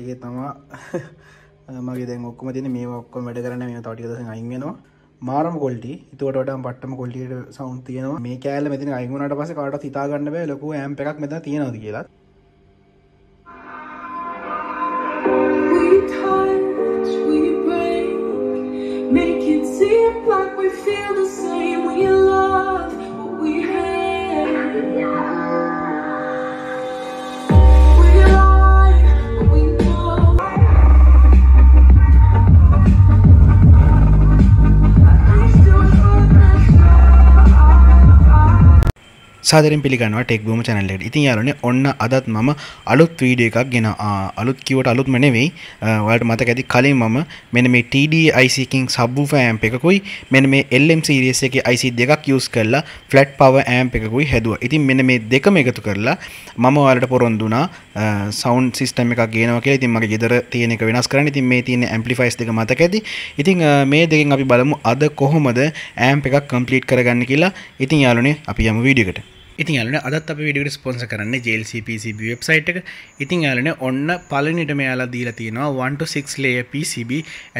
එක තමා මගේ දැන් ඔක්කම තින මේ ඔක්කොම වැඩ කරන මේ තටිකදස අයිගෙනවා මාරම කොල්ටි. තුවට පටම කොල්ටියට සෞන් තියනවා. මේ කෑල මෙතින අයිගුණට පස කාට හිතාගන්න බෑ. ලොකු ඇම් එකක් මෙත තියෙනද කියලා. We touch, we break, make it seem like we feel the same. We love what we hate. සාදරෙන් පිළිගන්නවා ටෙක් බූම චැනල්ලට ඉතින් යාලන ඔන්න අදත් මම අලුත් වීඩිය එකක් ගෙන අලුත් කිවට අලුත් මනෙවෙයි වලට මතක ඇති කලින් මම මෙන මේ TDICකින් සබ්බූ ෑම්ප එකකුයි මෙන මේ එල්ම් සිරියස එක IC දෙකක් යස් කරලා ෆලට් පව ඇම්ප එකකුයි හැදුව. ඉතින් මෙන මේ දෙකම එකතු කරලා මම වාලට පොරොන්දුනා සෞන් සිස්ටම එක ගේනක ඉතින් මගේ ගෙදර තියෙනක වෙනස් කරන්න. ඉතින් මේ තියෙන ඇම්පලිෆයිස් දෙක මතක ඇති. ඉතින් අ, මේ දෙකින් අපි බලමු අද කොහොමද ඇම්ප එකක් කම්පලිට් කරගන්න කියලා. ඉතින් යාලනේ අපි යම වීඩියකට ඉතින් යාලන අදත් අප විඩියට ස්පොන්ස කරන්න ජල්CPCB වෙබ්සයිට් එක. ඉතින් යාලන ඔන්න පලනිට මෙයාලා දීලා තියෙනවා 1-6 ලේ PCB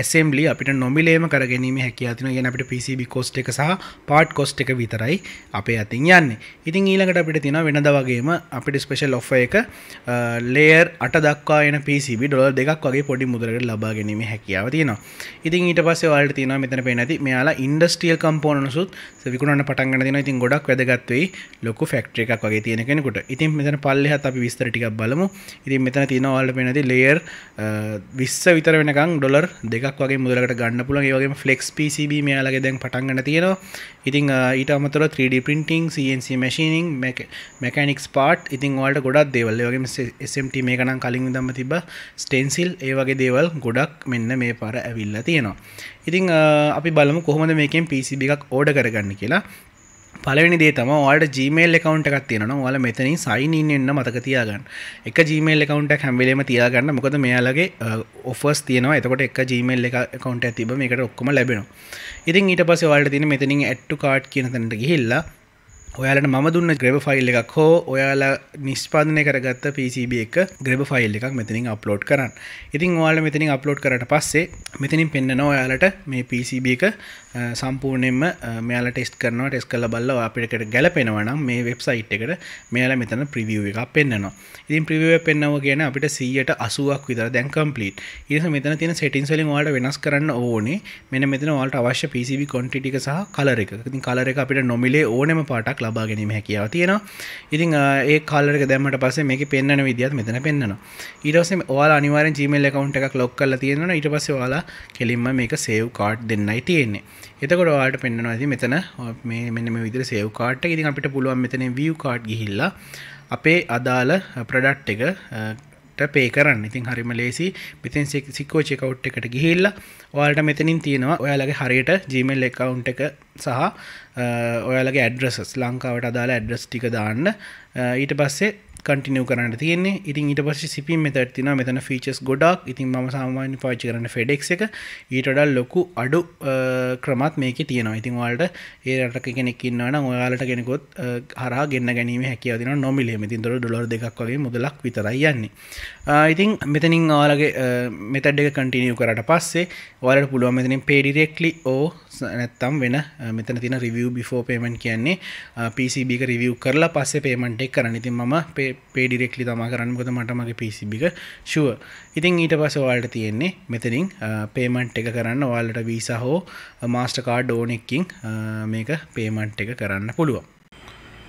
ඇසම්බලි අපිට නොමිලේම කරගැනීම හැකියාතින ගෙන අපිට PCB කොස්ට එක සහ පාට් කොස්ට එක විතරයි අපේ අතින් යන්න. ඉතින් ඊළඟට අපිට තින වෙනද වගේම අපිට ස්පේෂල් ඔෆ එක ලේර් අට දක්වා එන PCB ඩොල දෙකක් වගේ පොඩි මුදරකට ලබා ගැනීම හැකියාව තියෙනවා. ඉතින් ඊට පස්සේ වලට තියෙන මෙතන පේනති මෙයාලා ඉන්ඩස්ටියල් කම්පෝනසුත් විකුණන්න පටන්ගන්න තින ඉතින් ගොඩක් වැදගත්වෙයි ලොකු ෆෙක්ට්‍ර එකක් වගේ තියෙන කෙනෙකුට. ඉතින් මෙතන පල්ලෙහත් අපි විස්තර ටිකක් බලමු. ඉතින් මෙතන තියෙනවාල්ට පෙනති ලේර් විස්ස විතර වෙනකං ඩොලර් දෙකක් වගේ මුදලට ගන්න පුළන් ඒවගේ ෆලෙක්ස් PCB මෙයාලගේ දැන් පටන්ගන්න තියෙනවා. ඉතින් අ, ඊට අමතර 3D පින්ටිං CNC මැශීනිං මැකනික්ස් පාට් ඉතින් වාට ගොඩක් දේවල්. වගේ SMT මේ කනම් කලින් දම්ම තිබ ස්ටේන්සිල් ඒ වගේ දේවල් ගොඩක් මෙන්න මේ පර ඇවිල්ලා තියෙනවා. ඉතිං අ, අපි බලමු කොහොමද මේකෙන් PCB එකක් ඕඩ කරගන්න කියලා. පලනි දේ තම වාට ජීමේල් එකකවන්ට එකක් තියෙන වල මෙතනින් සයින්න්න එන්න මතක තියාගන්න. එක ජීමේල් එකකවන්ට හැම්වෙලේම තියාගන්න. මොකද මෙයාලගේ uh, ඔෆස් තියනවා. එතකොට එක ජීමේල් එක කවන්ට ඇතිබ මේකට ඔක්කොම ලැබෙනවා. ඉතින් ඊට පස වාලට තින මෙතනින් ඇට්ටු කාඩ් කියන තැනට ගිහිල්ලා ඔයාලට මම දුන්න ග්‍රබ ෆයිල් එකක් හෝ ඔයාලා නිස්පාදනය කරගත්ත PCB එක ග්‍රබ ෆයිල් එකක් මෙතනින් අප්ලෝඩ් කරන්න. ඉතින් ඔයාල මෙතනින් අප්ලෝඩ් කරට පස්සේ මෙතනින් පෙන්න්න ඔයාලට මේ PCB එක අ, සම්පූර්ණයෙන්ම මෙයාල ටෙස්ට කරනවා ටෙස් කල බල්ල අපිට ගැලපෙනවනම් මේ වෙබ්සයිට් එකට මෙයාල මෙතන ප්‍රවිය් එකක් පෙන්න්නවා. ඉතින් ප්‍රවිය පෙන්න්නව කියන අපිට සීයට අසුවක් විතර දැන් කම්පලිට් ඉස මෙතන තියෙන සෙටින් සලින් වාට වෙනස් කරන්න ඕනේ. මෙන මෙතන වාට අවශ්‍ය PCB කොන්ටිටික සහ කලර එක. ඉතින් කලර එක අපිට නොමිලේ ඕනම පාටක් ලබා ගැනීම හැකියාව තියෙනවා. ඉතින් අ, ඒ කාලරක දැමට පස්සේ මේක පෙන්න්න විදිත් මෙතන පෙන්න්නවා. ඊටස ඔයාල අනිවාරෙන් ජීමල් එකකවන්ට එකක් ලොක් කල තියෙනවා ඊට පස්සේ වාලා කෙලින්ම මේක සේව් කාඩ් දෙන්නයි තියෙන්නේ. එතකොට වාට පෙන්න්නවා ඇති මෙතන මේ මෙන්න මේ විදිර සේව් කාට් ඉතින් අපිට පුළුවන් මෙතන විය් කාඩ් ගිහිල්ලා අපේ අදාළ ප්‍රඩක්් එක අ, ට පේ කරන්න. ඉතින් හරිම ලේසි. පිතින් සිකෝ චෙකවට් එකට ගිහිල්ලා ඔයාලට මෙතනින් තියෙනවා ඔයාලගේ හරියට ජීමල් එකකවුන්් එක සහ අ, ඔයාලගේ ඇඩ්‍රසස් ලංකාවට අදාලා ඇඩ්‍රස් ටික දාන්න. අ, ඊට පස්සේ කටිනිය කරන්න තියන්නේ. ඉතින් ඊට පස්ස සිපින් මෙත තින මෙතන ෆීචස් ගොඩක්. ඉතින් ම සාමාන්‍ය පාචි කරන්න ෆෙඩෙක් එක. ඊටඩල් ලොකු අඩු අ, ක්‍රමත් මේක තියෙනවා. ඉතින් වාල්ට ඒ රටක කෙනෙක්කින්නවන ඔයාලට කෙනෙකොත් අ, හරා ගෙන්න්න ගැනීම හැකිවදින නොමිලේ මෙතින් දොර ඩොලර් දෙකක් වගේ මුදලක් විතරයි යන්නේ. ආ, ඉතින් මෙතනින් ආලගේ මෙතඩ් එක කටිනිය කරට පස්සේ වලට පුළුවන් මෙතනින් පේඩිරෙක්ලි ඕ නැත්තම් වෙන අ, මෙතන තින රිවිය් බිෆෝ පේමන් කියන්නේ පිසිබික රිවිය් කරලා පස්සේ පේමන්ට් එක් කරන්න. ඉතින් ම පේඩිරෙක්ලි තම කරන්නකොද මට මගේ පිසිබික ශුව ඉතින් ඊට පස වාල්ට තියෙන්නේ මෙතනින් පේමන්ට් එක කරන්න. වාලට වීස හෝ මාස්ට කාඩ් ඕනෙක්කින් මේක පේමන්ට් එක කරන්න පුළුවන්.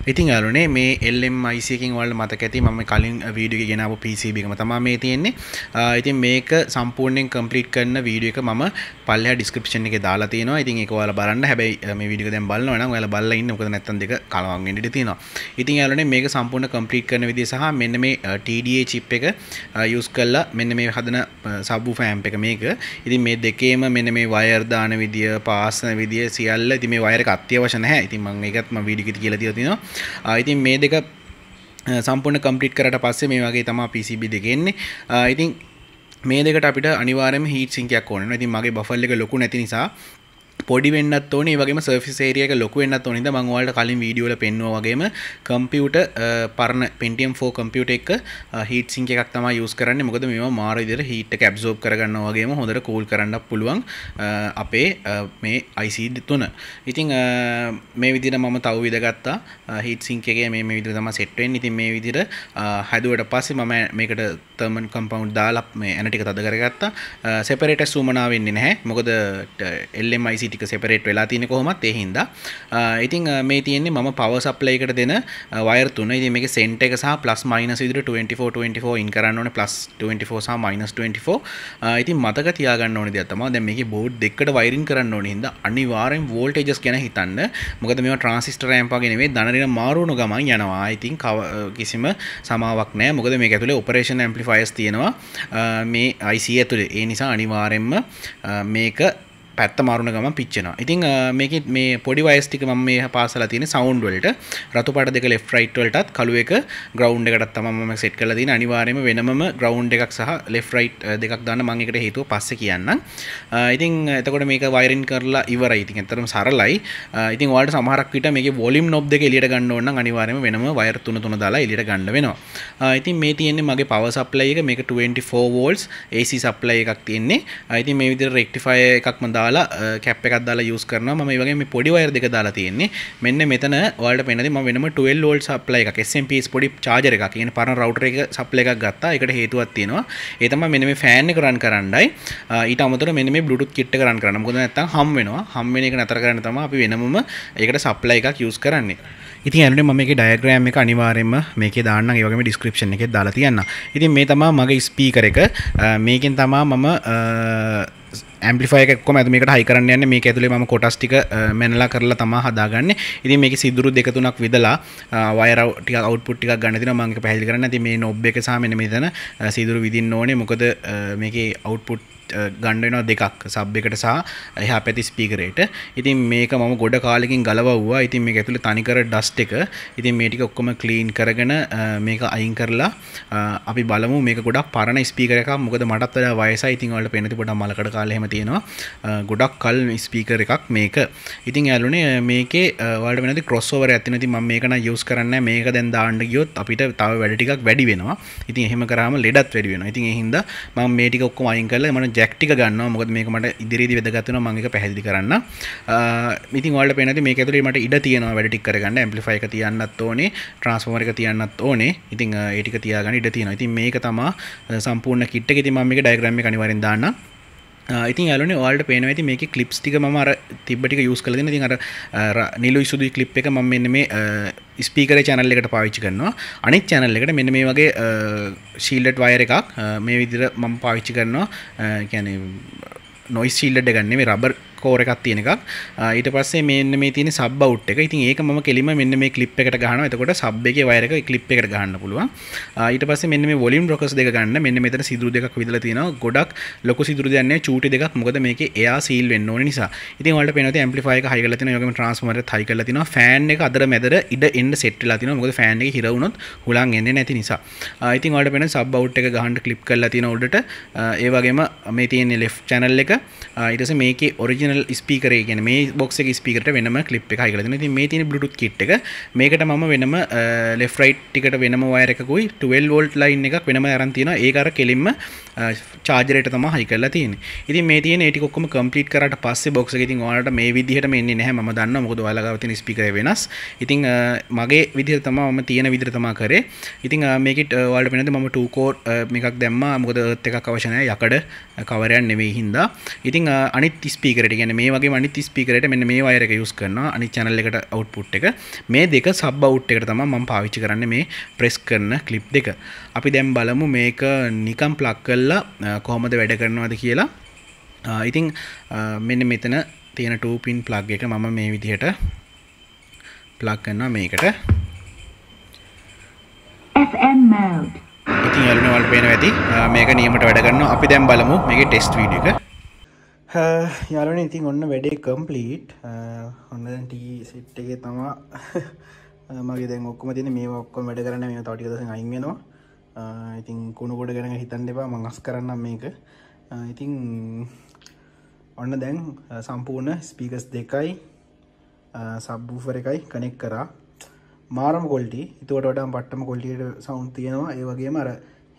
ඉතින් අරුනේ මේ එල්ම් යිසියකින් වල මතක ඇති ම කලින් වීඩිය ගෙනාව පිසිබිකම තම මේ තියෙන්නේ. ආ, ඉතින් මේක සම්පූර්ණයෙන් කම්පලිට් කරන්න වීඩිය එක ම පල්ල ඩිස්ක්‍රපෂන් එක දාලා තියෙනවා. ඉතින් එක වල බලන්න. හැබයි මේ විඩිය දැන් බලන්න වල බල්ල ඉන්න. මොකද නැත්තන් දෙක කලවන්ගෙන්ට තියෙනවා. ඉතින් යාලනේ මේක සම්පූර්ණ කම්පලිට් කරන විදි සහ මෙන්න මේ TDA චිප් එක යස් කල්ලා මෙන්න මේ හදන සබ්බු ෆෑම්ප එක මේක. ඉතින් මේ දෙකේම මෙන්න මේ වයර්දාන විදිිය පාසන විදිිය සියල්ල ති මේ වයර අත්‍යවශන හැ ඉතින් මං එකත්ම විඩිකි කියල තියතිනවා ඉතින් මේ දෙක සම්පූර්ණ කම්පලිට් කරට පස්සේ මේ වගේ තමා පිසිබි දෙගෙන්නේ ඉතින් මේ දෙකට අපිට අනිවාරම හිට සිංකයක් ඕන ඉතින් මගේ බෆල් එක ලොකු නැති නිසා පොඩි වෙන්නත් ඕනේ. වගේම සර්ෆිස් ඒරියා එක ලොකු වෙන්නත් ඕනේ. ඉතින් මම ඔයාලට කලින් වීඩියෝ වල පෙන්නුවා වගේම කම්පියුටර් පරණ Pentium 4 කම්පියුටර් එක හීට් සිංක් එකක් තමයි යූස් කරන්නේ. මොකද මේවා මාර විදිහට හීට් එක ඇබ්සෝබ් කරගන්නවා වගේම හොඳට කූල් කරන්නත් පුළුවන් අපේ මේ IC තුන. ඉතින් මේ විදිහට මම තව විදගත්තා. හීට් සිංක් එකේ මේ මේ විදිහට තමයි සෙට් වෙන්නේ. ඉතින් මේ විදිහට හැදුවට පස්සේ මම මේකට තර්මන් කම්පවුන්ඩ් දාලා මේ ඇන ටික තද කරගත්තා. සෙපරේටර් සූමනා වෙන්නේ නැහැ. මොකද LMIC ටික සෙපරේට් වෙලා තියෙන කොහොමත් ඒ හින්දා. ඉතින් මේ තියෙන්නේ මම පවර් සප්ලයි එකට දෙන වයර් තුන. ඉතින් මේකේ සෙන්ටර් එක සහ ප්ලස් මයිනස් විදිහට 24 24 ඉන් කරන්න ඕනේ. ප්ලස් 24 සහ මයිනස් 24 ඉතින් මතක තියාගන්න ඕනේ දෙයක් තමයි දැන් මේකේ බෝඩ් දෙකකට වයරින් කරන්න ඕනේ හින්දා අනිවාර්යෙන් වෝල්ටේජස් ගැන හිතන්න. මොකද මේවා ට්‍රාන්සිස්ටර් ඇම්ප් වගේ නෙවෙයි ධනරින මාරු වුණ ගමන් යනවා. ඉතින් කිසිම සමාවක් නැහැ. මොකද මේක ඇතුලේ ඔපරේෂන් ඇම්ප්ලිෆයර්ස් තියෙනවා. මේ IC ඇතුලේ. ඒ නිසා අනිවාර්යෙන්ම මේක පැත්ත මාරුණ ගම පිච්චෙනවා. ඉතින් මේක මේ පොඩි වයස්ටික ම මේ පාසල තියෙන සවන්් වලට රතු පට දෙක ලෙෆ් රයිට් වලටත් කළුව එක ග්‍රවන්් එකට තම සෙට් කල තින අනිවාරයම වෙනම ග්‍රවන්් එකක් සහ ලෙෆ් රයිට් දෙකක් දාන්න මංකට හේතුව පස්ස කියන්න ඉතින් එතකොට මේක වයිරන් කරලා ඉවර ඉතින් ඇතරම් සරලයි. ඉතින් වාට සමහරක් විට මේ ොලිම් නොබ් දෙක එලියට ගන්න ඕන්න අනිවාරම වෙනම වයර තුන තුන දාලා එලියට ගන්න වෙනවා. ඉතින් මේ තියෙන්නේ මගේ පව සප්ලයි එක. මේක 24 වෝල්ස් AC සප්ලයි එකක් තියෙන්නේ. අයිති මේ විදිර රෙක්ටිෆය එකක්ම දාලා දාලා කැප් එකක් දාලා යූස් කරනවා. මම මේ වගේ මේ පොඩි වයර් දෙක දාලා තියෙන්නේ. මෙන්න මෙතන ඔයාලට පේනදී මම වෙනම 12 වෝල්ට් සප්ලයි එකක් SMPS පොඩි චාර්ජර් එකක්. කියන්නේ පරණ රවුටර් එක සප්ලයි එකක් ගත්තා. ඒකට හේතුවක් තියෙනවා. ඒ තමයි මෙන්න මේ ෆෑන් එක රන් කරන්නයි. ඊට අමතරව මෙන්න මේ බ්ලූටූත් කිට් එක රන් කරන්න. මොකද නැත්තම් හම් වෙනවා. හම් වෙන එක නතර කරන්න තමයි අපි වෙනමම ඒකට සප්ලයි එකක් යූස් කරන්නේ. ඉතින් ඇනට මම මේකේ ඩයග්‍රෑම් එක අනිවාර්යයෙන්ම මේකේ දාන්න ඒ වගේම ඩිස්ක්‍රිප්ෂන් එකේ දාලා තියන්න. ඉතින් මේ තමයි මගේ ස්පීකර් එක. මේකෙන් තමයි මම ඇම්පලිෆයක කොම මේකට හයි කරන්න යන්න. මේ ඇතුලේ ම කොටස්ටික මැනලා කරලා තමා හදාගන්න. ඉතින් මේක සිදුරු දෙකතුනක් විදලා වයරට අවට්පුට්ටික් ගන්නතින මංගේ පැහි කරන්න ති මේ නොබ් එක සාමන මෙතන සිදුරු විදින්න ඕනේ. මොකද මේක අවට්පුට් ගණ්ඩනවා දෙකක් සබ් එකට සහ එහා පැති ස්පීකරේට. ඉතින් මේක මම ගොඩ කාලෙකින් ගලවවා ඉතින් මේ ඇතුළ තනිකර ඩස්ට එක. ඉතින් මේටික ඔක්කොම කලීන් කරගෙන මේක අයින් කරලා අපි බලමු මේක ගොඩක් පරණ ස්පීකර එක මොකද මටත් වඩා වයසයි. ඉතින් වලට පෙනති පොඩ මලකට කාලෙම තියෙනවා. ගොඩක් කල් ස්පීකර එකක් මේක. ඉතින් ඇලුනේ මේකේ වලට වෙනති ක්‍රොස්සෝවර ඇතින ති ම මේකන යස් කරන්න මේක දැන් දාන්න ගියොත් අපිට තව වැඩටිකක් වැඩි වෙනවා. ඉතින් එහෙම කරම ලෙඩත් වැඩි වෙන ඉතින් එහින්ද ම මේටික ඔක්කොම අයින් කරලා මන ජැක්ටික ගන්න මොකද මේක මට ඉදිරිදි වැදගත්වන මංක පැහැදිලි කරන්න. ඉතින් වලට පෙනති මේ ඇතුලේ මට ඉඩ තියෙන වැඩටික් කරගන්න. ඇම්පලිෆයි එක තියන්නත් ඕනේ. ට්‍රන්ස්ෆෝමර් එක තියන්නත් ඕනේ. ඉතින් ඒටික තියාගන්න ඉඩ තියෙනවා. ඉතින් මේක තමා සම්පූර්ණ කිට්ට එක ඉතින් මම මේක ඩයග්‍රෑම් එක අනිවාර්යෙන් දාන්න ඉතින් යාලන ඔයාලට පේන ඇති මේක කලිප්ස් ටික ම අර තිබ්බටික යස් කලන ති අර නිලු සුදු කලිප් එක ම මෙන්න මේ ස්පීකර චැනල් එකට පාවිච්චි කරනවා. අනිත් චැනල් එකට මෙන්න මේ වගේ ශීල්ඩට් වයර එකක් මේ විදිර මම පාවිච්චි කරනවා. කැන නොයිස් ශීල්ඩ ගන්න මේ රබර් කෝර එකක් තියෙන එකක් ඊට පස්සේ මෙන්න මේ තියෙන සබ් අවුට් එක. ඉතින් ඒක මම කෙලිම මෙන්න මේ ක්ලිප් එකට ගහනවා. එතකොට සබ් එකේ වයර් එක ක්ලිප් එකට ගහන්න පුළුවන්. ඊට පස්සේ මෙන්න මේ වොලියුම් රොකර්ස් දෙක ගන්න. මෙන්න මෙතන සිදුරු දෙකක් විදලා තියෙනවා. ගොඩක් ලොකු සිදුරු දෙයක් නෙවෙයි චූටි දෙකක්. මොකද මේකේ එයා සීල් වෙන්න ඕන නිසා. ඉතින් ඔයාලට පේනවා ඇම්ප්ලිෆයර් එක හයි කරලා තියෙනවා. ඒ වගේම ට්‍රාන්ස්ෆෝමර් එක හයි කරලා තියෙනවා. ෆෑන් එක අදර මැදර ඉඩ එන්න සෙට් වෙලා තියෙනවා. මොකද ෆෑන් එක හිර වුණොත් හුලං එන්නේ නැති නිසා. ඉතින් ඔයාලට පේනවා සබ් අවුට් එක ගහන්න ක්ලිප් කරලා තියෙන උඩට ඒ වගේම මේ තියෙන ලෙෆ්ට් channel එක ඊට පස්සේ මේකේ ඔරිජිනල් ස්පීකර් එක කියන්නේ මේ බොක්ස් එකේ ස්පීකරට වෙනම ක්ලිප් එකක් හයි කරලා තියෙනවා. ඉතින් මේ තියෙන Bluetooth kit එක මේකට මම වෙනම left right ටිකට වෙනම වයර් එකකුයි 12 volt line එකක් වෙනම අරන් තියෙනවා. ඒක අර කෙලින්ම චාර්ජරයට තමයි හයි කරලා තියෙන්නේ. ඉතින් මේ තියෙන ඒ ටික ඔක්කොම කම්ප්ලීට් කරාට පස්සේ බොක්ස් එක ඉතින් ඔයාලට මේ විදිහටම එන්නේ නැහැ. මම දන්නවා මොකද ඔයාලා ගාව තියෙන ස්පීකර් වෙනස්. ඉතින් මගේ විදිහට තමයි මම තියෙන විදිහට තමයි කරේ. ඉතින් මේකෙත් ඔයාලට වෙනද මම 2 core මේකක් දැම්මා. මොකද earth එකක් අවශ්‍ය නැහැ. යකඩ කවරයක් නෙවෙයි හින්දා. ඉතින් අනිත් ස්පීකරට කියන්නේ මේ වගේ අනිත් ස්පීකරට මෙන්න මේ වයර් එක යූස් කරනවා. අනිත් channel එකට output එක. මේ දෙක sub out එකට තමයි මම පාවිච්චි කරන්නේ මේ press කරන clip දෙක. අපි දැන් බලමු මේක නිකම් ප්ලග් කරලා කොහොමද වැඩ කරනවද කියලා. ඉතින් මෙන්න මෙතන තියෙන 2 pin plug එක මම මේ විදිහට ප්ලග් කරනවා මේකට. ඉතින් ඔයාලට පේනවා ඇති මේක නියමට වැඩ කරනවා. අපි දැන් බලමු මේකේ ටෙස්ට් වීඩියෝ එක. යාළුවනේ ඉතින් ඔන්න වැඩේ කම්ප්ලීට්. Uh, ඔන්න දැන් ටී සෙට් එකේ තමා uh, මගේ දැන් ඔක්කොම තියෙන මේ ඔක්කොම වැඩ කරන්න මේ තව ටික දවසෙන් අයින් වෙනවා. ඉතින් කුණු කොට ගැන හිතන්න එපා මම අස් කරන්නම් මේක. ඉතින් ඔන්න දැන් අ, සම්පූර්ණ ස්පීකස් දෙකයි සබ්බූෆර එකයි කනෙක් කරා මාරම කොල්ටි ඉතුවට වඩා පට්ටම කොල්ටියට සවුන් තියෙනවා ඒ වගේ මර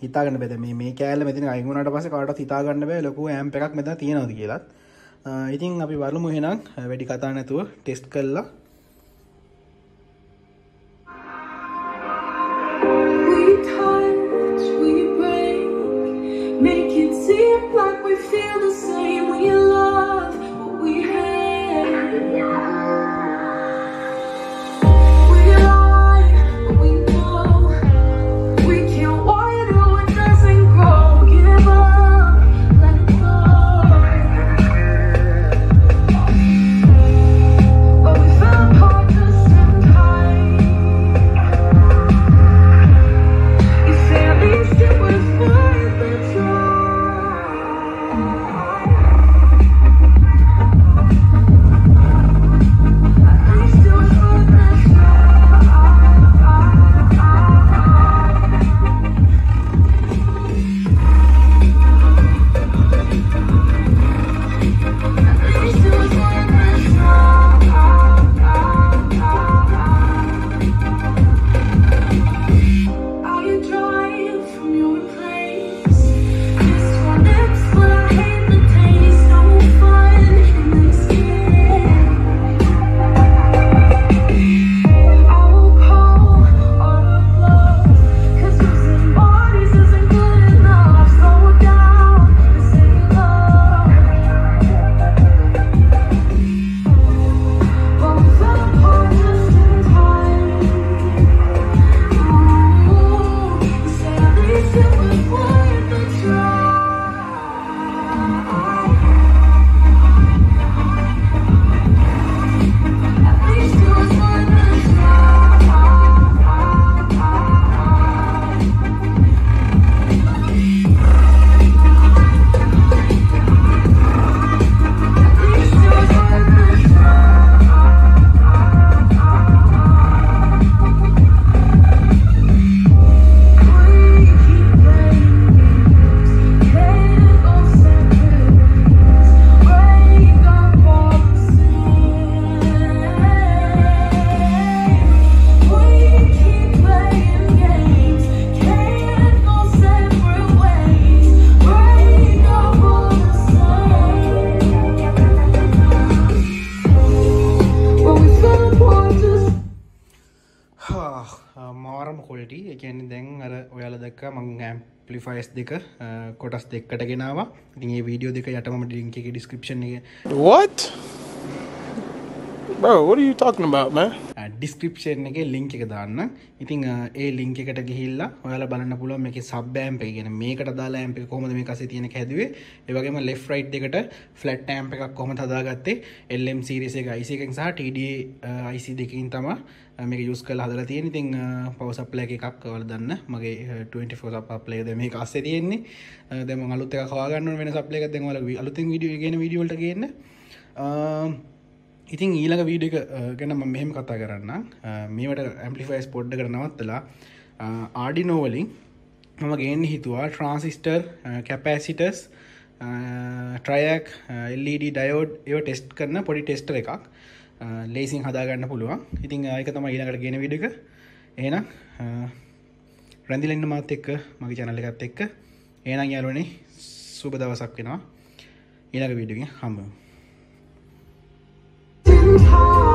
හිතාගන්න බැද මේ මේ කෑල මෙතින අයිගුණට පස කාට හිතාගන්න බෑ. ලොකු ඇම් එකක් මෙත තියෙනවද කියලත් අ, ඉතින් අපි වලමු හෙනම් වැඩි කතා නැතුව ටෙස්ට් කල්ලා ඔයාල දක්ක මං ඇම්පලිෆයිස් දෙක අ, කොටස් දෙක්කට ගෙනවා ඉතිගේ වීඩියෝ දෙක යටම ලින්ක එක ඩිස්ක්‍රපෂන් එක What? Bro, what are you talking about, man? Description එක ලිංක එක දාන්න. ඉතිං අ, ඒ ලිංක එකට ගිහිල්ලා ඔයාල බලන්න පුළුව මේක සබ්බෑම්ප ගෙන මේකට දාලා ඇම්ප කොමද මේ කස තියෙන හැදුවේ. ඒවගේම ලෙෆ් රයිට් එකට ෆලට් ඇම්ප එකක් කොම හදාගත්තේ? එල්ම් සිරිස එක යිස එකෙන් සහ ටඩ යිසි දෙකින් තම මේක යුස් කල් හදලා තියෙන ඉතින් පවසප්ලය එකක් වල දන්න මගේ 24 අප්ලේද මේ අස්සේ තියෙන්නේ. දෙම අලුත් එක කාගන්න වෙන සප්ලේ එකක්. දෙවල අලුතින් විඩිය ගෙන විඩියෝට ගන්න. ඉතින් ඊළඟ වීඩ එක ගැන ම මෙහෙම කතා කරන්න මේට ඇම්පලිෆයිස් පොඩ්ඩ කර නවත්තලා ආඩිනෝවලින් මම ගේන්න හිතුවා ට්‍රන්සිස්ටර් කැපෑසිටස් ට්‍රයක් එල්ඩ ඩයෝඩ් ඒව ටෙස්ට් කරන පොඩි ටෙස්ටර එකක්. ලේසින් හදාගන්න පුළුවන්. ඉතින් ආයක තම ඊළඟට ගෙන විඩක ඒනම් රැඳිලෙන්න්න මාත් එක්ක මගේ චැනල එකත් එක්ක. ඒනම් යාලුවනේ සුබ දවසක් වෙනවා. ඊළඟ විඩිය හම්බ heart.